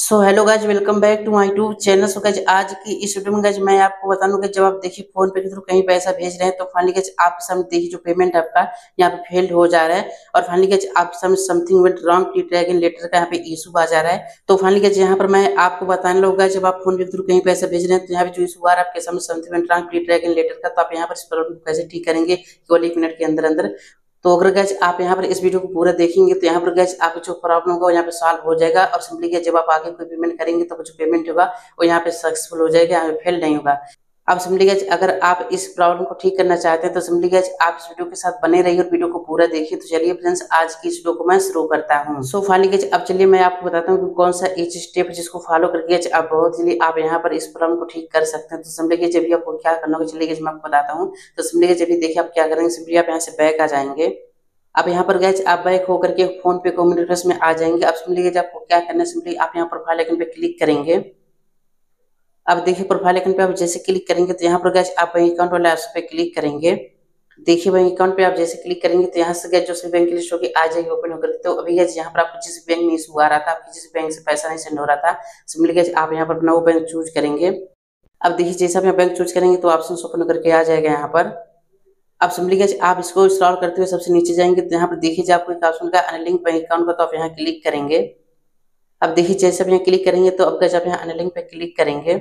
So hello guys welcome back to my YouTube channel so guys आज की इस video में गाइज़ मैं आपको बता दूँगा जब आप देखिए फ़ोन पे के थ्रू कहीं पैसा भेज रहे हैं तो फाइनली गाइज़ आपके सामने देखिए जो पेमेंट आपका यहाँ पे फेल्ड हो जा रहा है। और फाइनली गाइज़ आपके सामने something went wrong try again later का यहाँ पे इशू आ जा रहा है। तो फाइनली गाइज़ यहाँ पर मैं आपको बताने लगा जब आप फ़ोन पे के थ्रू कहीं पैसा भेज रहे हैं तो यहाँ पे जो इशू आ रहा है, आपके सामने something went wrong try again later का तो आप यहाँ पर इस प्रॉब्लम को कैसे ठीक करेंगे, केवल एक मिनट के अंदर अंदर तो अगर गैस आप यहाँ पर इस वीडियो को पूरा देखेंगे तो यहाँ पर गैस आपको जो प्रॉब्लम होगा यहाँ पे सॉल्व हो जाएगा और सिंपली गैस जब आप आगे कोई पेमेंट करेंगे तो जो पेमेंट होगा वो यहाँ पे सक्सेसफुल हो जाएगा, यहाँ पे फेल नहीं होगा। अब सिंपली गैस अगर आप इस प्रॉब्लम को ठीक करना चाहते हैं तो सिंपली गैस आप इस वीडियो के साथ बने रहिए और वीडियो को पूरा देखिए। तो चलिए फ्रेंड्स आज की इस वीडियो को मैं शुरू करता हूँ। सो फाइनली गैस अब चलिए मैं आपको बताता हूँ कि कौन सा एच स्टेप है जिसको फॉलो करके आप बहुत जल्दी आप यहाँ पर इस प्रॉब्लम को ठीक कर सकते हैं। तो सिंपली गैस जब आपको क्या करना होगा, चलिए मैं आपको बताता हूँ। तो सिंपली गैस जब देखिए आप क्या करेंगे सिंपली आप यहाँ से बैक आ जाएँगे। अब यहाँ पर गैस आप बैक होकर के फ़ोन पे कम्युनिकेशन में आ जाएँगे। अब सिंपली आपको क्या करना है आप यहाँ प्रोफ़ाइल आइकन पे क्लिक करेंगे। अब देखिए प्रोफ़ाइल आइकन पे आप जैसे क्लिक करेंगे तो यहाँ पर गैस आप बैंक अकाउंट वाले ऐप्स पे क्लिक करेंगे। देखिए बैंक अकाउंट पे आप जैसे क्लिक करेंगे तो यहाँ से गैस जो बैंक की लिस्ट होगी आ जाएगी ओपन होकर तो अभी गैस यहाँ पर आपको जिस बैंक में इशू आ रहा था, आपकी जिस बैंक से पैसा नहीं सेंड हो रहा था सिंपली गैस आप यहाँ पर अपना वो बैंक चूज़ करेंगे। अब देखिए जैसे आप यहाँ बैंक चूज़ करेंगे तो ऑप्शन ओपन करके आ जाएगा यहाँ पर। अब सिंपली गैस आप इसको इंस्टॉल करते हुए सबसे नीचे जाएँगे तो यहाँ पर देखिए आपको एक ऑप्शन का अनलिंक बैंक अकाउंट का तो आप यहाँ क्लिक करेंगे। अब देखिए जैसे आप यहाँ क्लिक करेंगे तो अब गैस आप यहाँ अनलिंक पे क्लिक करेंगे।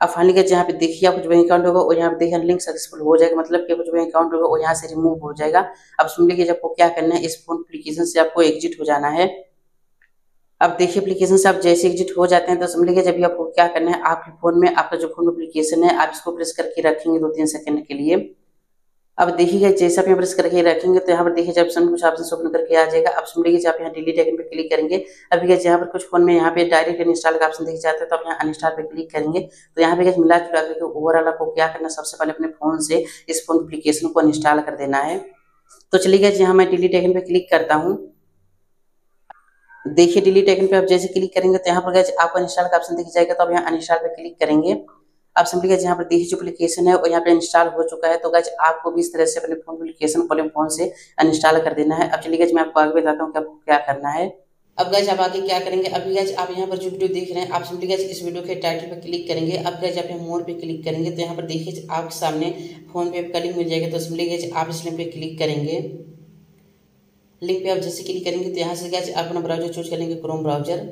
अब फाइनली गैस जहाँ पे देखिए आप कुछ बैंक अकाउंट होगा और यहाँ पे देखिए लिंक सक्सेसफुल हो जाएगा। मतलब कि कुछ बैंक अकाउंट होगा वो यहाँ से रिमूव हो जाएगा। अब सुन लीजिए आपको क्या करना है। इस फ़ोन एप्लीकेशन से आपको एग्जिट हो जाना है। अब देखिए एप्लीकेशन से आप जैसे एग्जिट हो जाते हैं तो समझ लीजिए जब आपको क्या करना है, आपके फ़ोन में आपका जो फ़ोन एप्लीकेशन है, आप इसको प्रेस करके रखेंगे दो तीन सेकंड के लिए। अब देखिएगा जैसे आप यहाँ पर करके रखेंगे तो यहाँ पर देखिए, जब सब कुछ ऑप्शन ओपन करके आ जाएगा अब सुन लीजिए आप यहाँ डिलीट आइकन पे क्लिक करेंगे अभी गैस यहाँ पर कुछ फ़ोन में यहाँ पे डायरेक्ट इंस्टॉल का ऑप्शन दिख जाता है तो आप यहाँ अनस्टॉल पे क्लिक करेंगे तो यहाँ पे गैस मिला जुला करके ओवरऑल आपको क्या करना सबसे पहले अपने फ़ोन से इस फ़ोन एप्लीकेशन को इंस्टॉल कर देना है। तो चलिए गैस यहाँ मैं डिलीट आइकन पे क्लिक करता हूँ। देखिए डिलीट आइकन पे आप जैसे क्लिक करेंगे तो यहाँ पर गैस आपको इंस्टॉल का ऑप्शन दिख जाएगा तो आप यहाँ अनस्टॉल पे क्लिक करेंगे। आप सिंपली गैस यहाँ पर देखिए जो एप्लीकेशन है वो यहाँ पे इंस्टॉल हो चुका है तो गैस आपको भी इस तरह से अपने फ़ोन एप्लीकेशन अपने फ़ोन से अनइंस्टॉल कर देना है। अब चलिए गैस मैं आपको आगे बताता हूँ कि आपको क्या करना है। अब गैस आप आगे क्या करेंगे? अभी गैस आप यहाँ पर जो वीडियो देख रहे हैं, आप सिंपली गैस इस वीडियो के टाइटल पर क्लिक करेंगे। अब गैस आप मोर पे क्लिक करेंगे तो यहाँ पर देखिए आपके सामने फ़ोन पे का लिंक मिल जाएगा। तो सिंपली गैस आप इस लिंक पे क्लिक करेंगे। लिंक पे आप जैसे क्लिक करेंगे तो यहाँ से गैस अपना ब्राउज़र चूज़ करेंगे क्रोम ब्राउज़र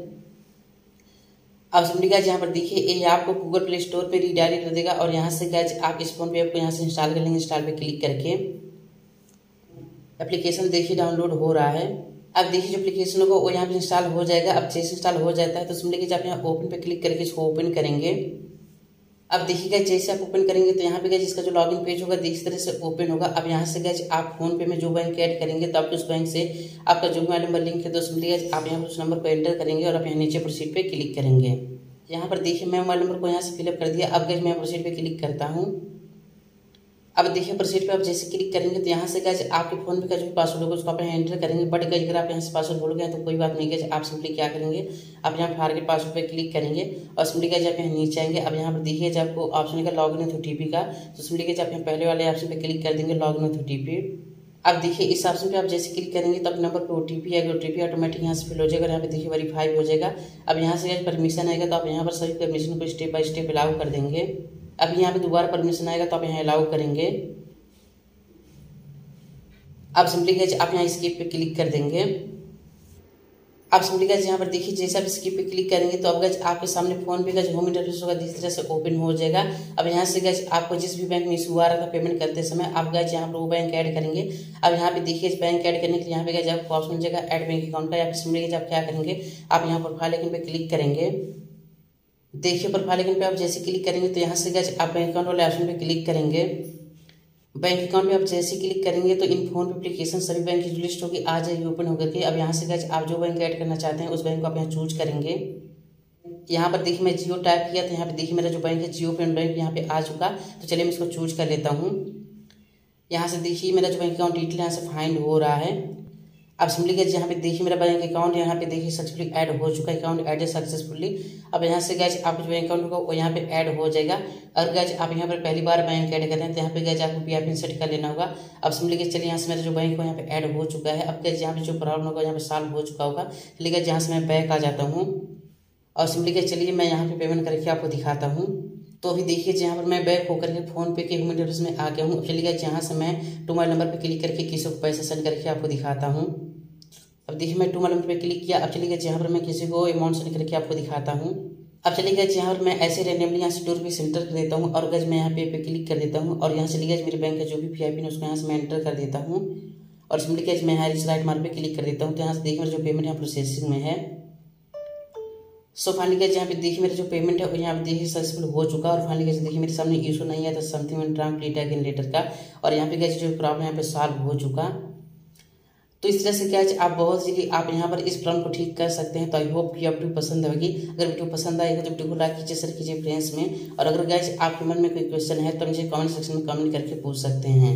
अब समझिए गैज यहाँ पर देखिए, ये आपको गूगल प्ले स्टोर पर रीडायरेक्ट कर देगा और यहाँ से गैज आप इस फ़ोन पे आपको यहाँ से इंस्टॉल कर लेंगे इंस्टॉल पे क्लिक करके। एप्लीकेशन देखिए डाउनलोड हो रहा है। अब देखिए जो एप्लीकेशन होगा, वो यहाँ पे इंस्टॉल हो जाएगा। अब जैसे इंस्टॉल हो जाता है तो समझ लीजिए आप यहाँ ओपन पे क्लिक करके इसको ओपन करेंगे। अब देखिएगा, जैसे आप ओपन करेंगे तो यहाँ पे गैस इसका जो लॉगिन पेज होगा इस तरह से ओपन होगा। अब यहाँ से गैस आप फ़ोन पे में जो बैंक ऐड करेंगे तो आप उस बैंक से आपका जो मोबाइल नंबर लिंक है तो उसमें गैस आप यहाँ पर उस नंबर को एंटर करेंगे और आप यहाँ नीचे प्रोसीड पे क्लिक करेंगे। यहाँ पर देखिए मैं मोबाइल नंबर को यहाँ से फिलअप कर दिया। अब गैस मैं प्रोसीड पर क्लिक करता हूँ। अब देखिए प्रोसीड पे आप जैसे क्लिक करेंगे तो यहाँ से गैस आपके फ़ोन पे का जो पासवर्ड होगा उसको आप यहाँ एंटर करेंगे। बट गैस अगर आप यहाँ से पासवर्ड भूल गए तो कोई बात नहीं गैस आप सिंपली क्या करेंगे? आप यहाँ फारगेट पासवर्ड पे क्लिक करेंगे और सिंपली गैस आप यहाँ नीचे आएँगे। अब यहाँ पर देखिए, जब आपको ऑप्शन का लॉग इन ओटीपी का तो सिंपली गैस आप यहाँ पहले वाले ऑप्शन पर क्लिक कर देंगे लॉग इन ओटीपी अब देखिए, इस ऑप्शन पे आप जैसे क्लिक करेंगे तो अपने नंबर पे ओटीपी आएगा ओ टी पी ऑटोमेटिक यहाँ से फिल हो जाएगा यहाँ पे देखिए वेरीफाई हो जाएगा। अब यहाँ से परमिशन आएगा तो आप यहाँ पर सभी परमिशन को स्टेप बाय स्टेप अलाउ कर देंगे। अब यहाँ पे दोबारा परमिशन आएगा तो आप यहाँ अलाउ करेंगे। अब सिंपली गैज आप यहाँ स्किप पे क्लिक कर देंगे। आप सिंपली गैस यहाँ पर देखिए, जैसे आप स्किप पे क्लिक करेंगे तो अब गैस आपके सामने फ़ोन पे का जो होम इंटरफेस होगा, जिस तरह से ओपन हो जाएगा। अब यहाँ से गैस आपको जिस भी बैंक में इशू आ रहा था पेमेंट करते समय, आप गैस यहाँ पर वो बैंक ऐड करेंगे। अब यहाँ पे देखिए बैंक ऐड करने के लिए यहाँ पे गैस आपको ऑप्शन जाएगा एड बैंक अकाउंट का। या फिर सिंपली गैस आप क्या करेंगे? आप यहाँ प्रोफ़ाइल आइकन पे क्लिक करेंगे। देखिए प्रोफ़ाइल आइकन पे आप जैसे क्लिक करेंगे तो यहाँ से गैस आप बैंक अकाउंट वाले ऑप्शन पे क्लिक करेंगे। बैंक अकाउंट में आप जैसे क्लिक करेंगे तो इन फ़ोन एप्लीकेशन सभी बैंक की लिस्ट होगी, आ जाएगी ओपन होकर के। अब यहाँ से गैस आप जो बैंक ऐड करना चाहते हैं, उस बैंक को आप यहाँ चूज़ करेंगे। यहाँ पर देखिए मैं जियो टाइप किया तो यहाँ पे देखिए मेरा जो बैंक है जियो पेमेंट बैंक यहाँ पे आ चुका। तो चलिए मैं इसको चूज़ कर लेता हूँ। यहाँ से देखिए मेरा जो बैंक अकाउंट डिटेल यहाँ से फाइंड हो रहा है। अब सिंपली गैस यहाँ पे देखिए मेरा बैंक अकाउंट यहाँ पे देखिए सक्सेसफुली ऐड हो चुका है अकाउंट है सक्सेसफुली अब यहाँ से गैस आपका जो बैंक अकाउंट होगा, वो यहाँ पे ऐड हो जाएगा। और गैस आप यहाँ पर पहली बार बैंक ऐड कर रहे हैं तो यहाँ पे गैस आपको पी पिन सेट कर लेना होगा। अब सिंपली गैस चलिए यहाँ से मेरा जो बैंक हो, यहाँ पे ऐड हो चुका है। अब गैस यहाँ पे जो प्रॉब्लम होगा, यहाँ पे सॉल्व हो चुका होगा। चलिए गैस यहाँ से मैं बैक आ जाता हूँ। और सिंपली क्या चलिए मैं यहाँ पे पेमेंट करके आपको दिखाता हूँ। तो अभी देखिए यहाँ पर मैं बैक होकर के फ़ोन पे के ह्यूमन में आ गया हूँ। चलिए यहाँ से मैं टू मोबाइल नंबर पे क्लिक करके किसी को पैसा सेंड करके आपको दिखाता हूँ। अब देखिए मैं टू नंबर पे क्लिक किया, अब चलिए यहाँ पर मैं किसी को अमाउंट सेंड करके आपको दिखाता हूँ। अब चलिए गए यहाँ पर मैं ऐसे रैंडमली यहाँ से टू रुपीज़ सेंटर कर देता हूँ और गज मैं यहाँ पे पे क्लिक कर देता हूँ और यहाँ से गज मेरे बैंक का जो भी आई पी है उसको यहाँ से मैं एंटर कर देता हूँ। और सिंपली गज मैं यहाँ राइट मार्क पे क्लिक कर देता हूँ तो यहाँ से देखिए जो पेमेंट यहाँ प्रोसेसिंग में है। सो फाइनली गैस यहाँ पे देखिए मेरा जो पेमेंट है वो यहाँ पे देखिए सक्सेसफुल हो चुका और फाइनली गैस देखिए मेरे सामने इशू नहीं है तो समथिंग ट्रांसलेट अगेन लेटर का। और यहाँ पे गैस जो प्रॉब्लम यहाँ पे सॉल्व हो चुका। तो इस तरह से क्या आप बहुत सी आप यहाँ पर इस प्रॉब्लम को ठीक कर सकते हैं तो आई होप की वीडियो पसंद होगी, अगर वीडियो पसंद आएगा तो वीडियो को लाइक कीजिए शेयर कीजिए फ्रेंड्स में। और अगर गैस आपके मन में कोई क्वेश्चन है तो मुझे कमेंट सेक्शन में कमेंट करके पूछ सकते हैं।